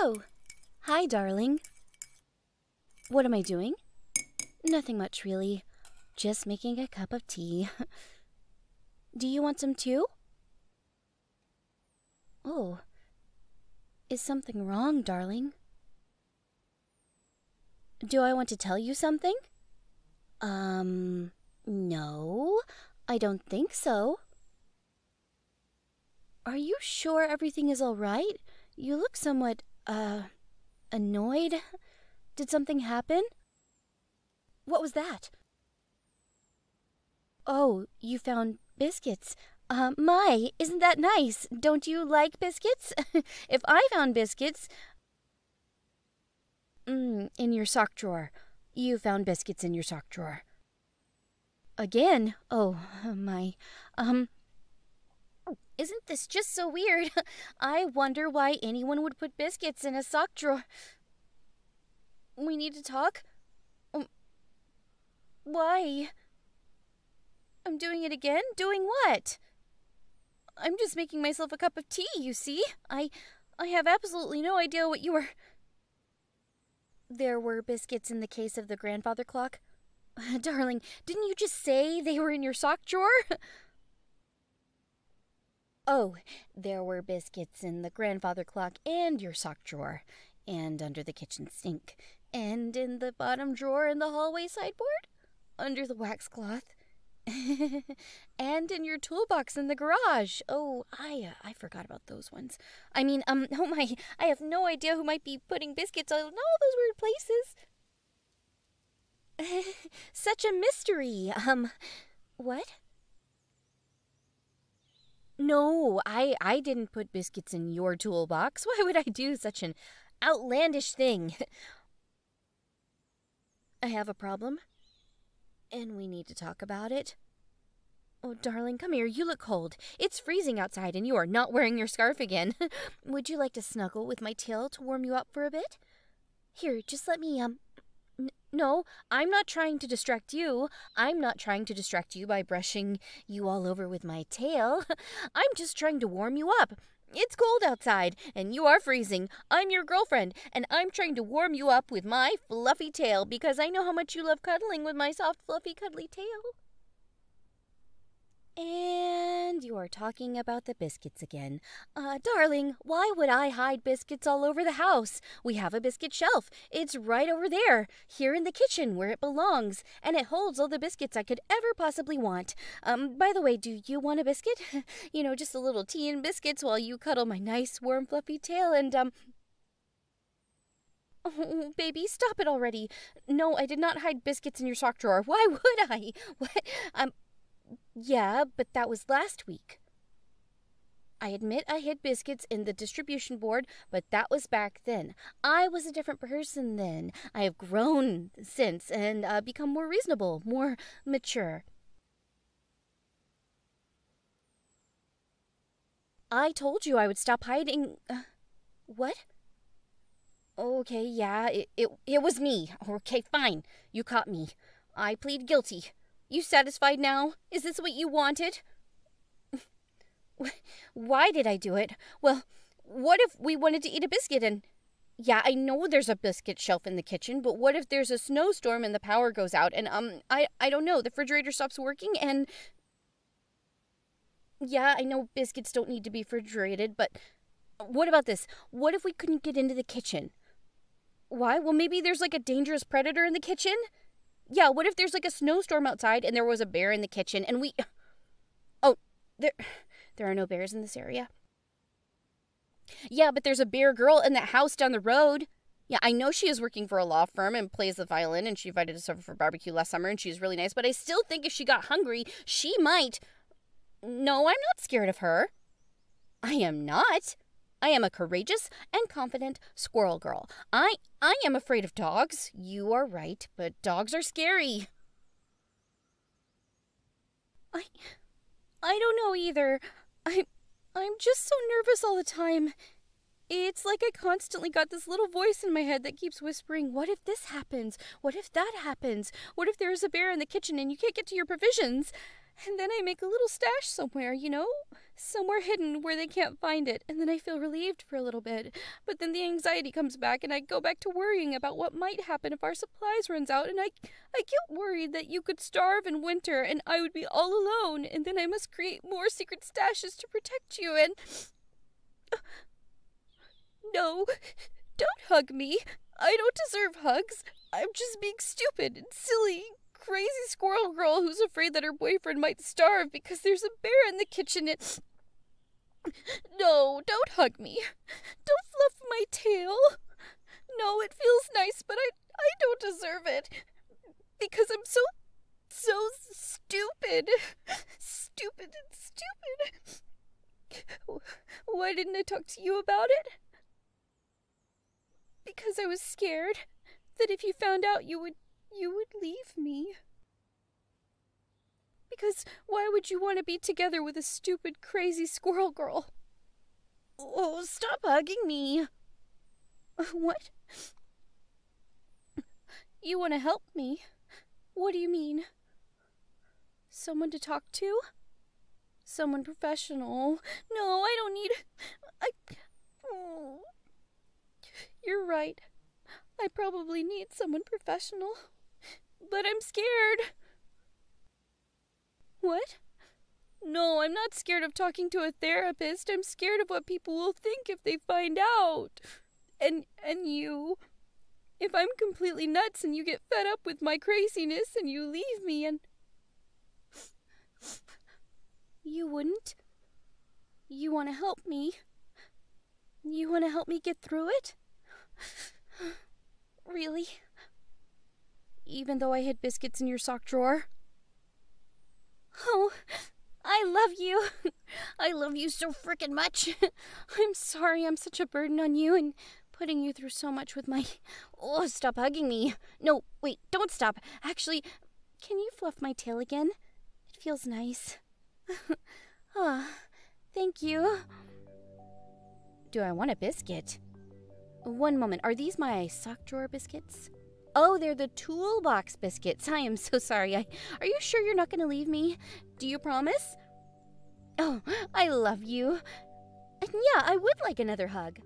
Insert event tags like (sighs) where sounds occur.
Oh, hi, darling. What am I doing? Nothing much, really. Just making a cup of tea. (laughs) Do you want some too? Oh, is something wrong, darling? Do I want to tell you something? Um, no, I don't think so. Are you sure everything is all right? You look somewhat, uh, annoyed. Did something happen? What was that? Oh, you found biscuits. Uh, my, isn't that nice? Don't you like biscuits? (laughs) if I found biscuits. Mm, in your sock drawer. You found biscuits in your sock drawer. Again? Oh, my. Um. Isn't this just so weird? (laughs) I wonder why anyone would put biscuits in a sock drawer. We need to talk? Um, why? I'm doing it again? Doing what? I'm just making myself a cup of tea, you see? I I have absolutely no idea what you were (laughs) There were biscuits in the case of the grandfather clock. (laughs) Darling, didn't you just say they were in your sock drawer? Oh, there were biscuits in the grandfather clock and your sock drawer, and under the kitchen sink, and in the bottom drawer in the hallway sideboard, under the wax cloth, (laughs) and in your toolbox in the garage. Oh, I uh, I forgot about those ones. I mean, um, (laughs) oh my, I have no idea who might be putting biscuits in all those weird places. (laughs) Such a mystery. Um, what? No, I I didn't put biscuits in your toolbox. (laughs) Why would I do such an outlandish thing? (laughs) I have a problem and we need to talk about it. Oh, darling, come here. You look cold. It's freezing outside, and you are not wearing your scarf again. (laughs) Would you like to snuggle with my tail to warm you up for a bit? Here, just let me, um. No, I'm not trying to distract you. I'm not trying to distract you by brushing you all over with my tail. (laughs) I'm just trying to warm you up. It's cold outside, and you are freezing. I'm your girlfriend, and I'm trying to warm you up with my fluffy tail because I know how much you love cuddling with my soft, fluffy, cuddly tail. And you are talking about the biscuits again. Uh, darling, why would I hide biscuits all over the house? We have a biscuit shelf. It's right over there, here in the kitchen where it belongs, and it holds all the biscuits I could ever possibly want. Um, by the way, do you want a biscuit? (laughs) you know, just a little tea and biscuits while you cuddle my nice, warm, fluffy tail and, um, Oh, (laughs) baby, stop it already. No, I did not hide biscuits in your sock drawer. Why would I? (laughs) What? Um, yeah, but that was last week. I admit I hid biscuits in the distribution board, but that was back then. I was a different person then. I have grown since and uh, become more reasonable, more mature. I told you I would stop hiding. Uh, what? Okay, yeah, it, it, it was me. Okay, fine. You caught me. I plead guilty. You satisfied now? Is this what you wanted? (laughs) Why did I do it? Well, what if we wanted to eat a biscuit and. Yeah, I know there's a biscuit shelf in the kitchen, but what if there's a snowstorm and the power goes out and, um, I, I don't know, the refrigerator stops working and. Yeah, I know biscuits don't need to be refrigerated, but what about this? What if we couldn't get into the kitchen? Why? Well, maybe there's like a dangerous predator in the kitchen? Yeah, what if there's like a snowstorm outside and there was a bear in the kitchen and we (sighs) Oh, there (sighs) there are no bears in this area. Yeah, but there's a bear girl in that house down the road. Yeah, I know she is working for a law firm and plays the violin and she invited us over for barbecue last summer and she's really nice, but I still think if she got hungry, she might No, I'm not scared of her. I am not. I am a courageous and confident squirrel girl. I I am afraid of dogs. You are right, but dogs are scary. I I don't know either. I I'm just so nervous all the time. It's like I constantly got this little voice in my head that keeps whispering, What if this happens? What if that happens? What if there is a bear in the kitchen and you can't get to your provisions? And then I make a little stash somewhere, you know? Somewhere hidden where they can't find it. And then I feel relieved for a little bit. But then the anxiety comes back and I go back to worrying about what might happen if our supplies runs out and I I get worried that you could starve in winter and I would be all alone and then I must create more secret stashes to protect you and (sighs) No. Don't hug me. I don't deserve hugs. I'm just being stupid and silly crazy squirrel girl who's afraid that her boyfriend might starve because there's a bear in the kitchen and. (sniffs) No, don't hug me. Don't fluff my tail. No, it feels nice, but I I don't deserve it. Because I'm so so stupid. Stupid and stupid. Why didn't I talk to you about it? Because I was scared that if you found out you would you would leave me. Because why would you want to be together with a stupid, crazy squirrel girl? Oh, stop hugging me. What? You want to help me? What do you mean? Someone to talk to? Someone professional? No, I don't need. I. Oh. You're right. I probably need someone professional. But I'm scared. What? No, I'm not scared of talking to a therapist. I'm scared of what people will think if they find out. And and you if I'm completely nuts and you get fed up with my craziness and you leave me and you wouldn't you want to help me you want to help me get through it really even though I hid biscuits in your sock drawer. Oh, I love you. (laughs) I love you so frickin' much. (laughs) I'm sorry I'm such a burden on you and putting you through so much with my. Oh, stop hugging me. No, wait, don't stop. Actually, can you fluff my tail again? It feels nice. (laughs) Ah, oh, thank you. Do I want a biscuit? One moment, are these my sock drawer biscuits? Oh, they're the toolbox biscuits. I am so sorry. I, are you sure you're not going to leave me? Do you promise? Oh, I love you. Yeah, I would like another hug.